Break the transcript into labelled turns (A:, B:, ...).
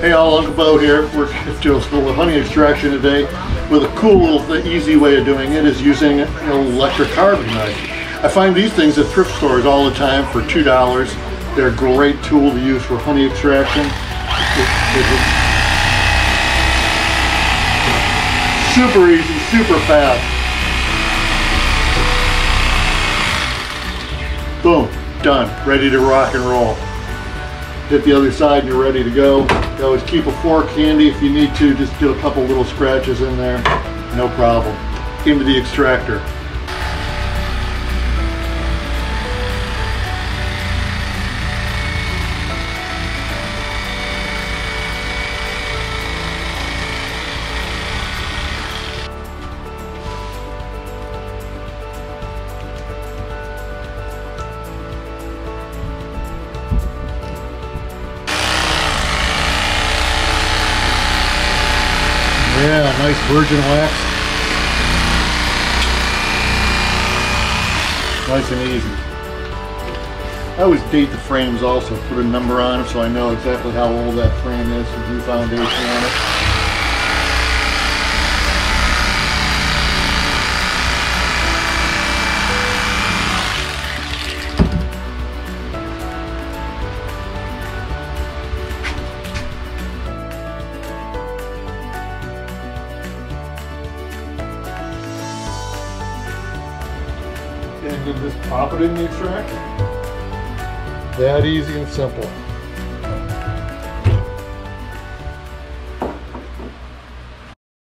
A: Hey all, Uncle Bo here. We're doing a little honey extraction today with a cool easy way of doing it is using an electric carving knife. I find these things at thrift stores all the time for $2. They're a great tool to use for honey extraction. Super easy, super fast. Boom, done, ready to rock and roll hit the other side and you're ready to go. You always keep a fork handy if you need to, just do a couple little scratches in there, no problem. Into the extractor. Yeah, nice virgin wax. Nice and easy. I always date the frames also, put a number on them so I know exactly how old that frame is, and do foundation on it. And then just pop it in the extractor. That easy and simple.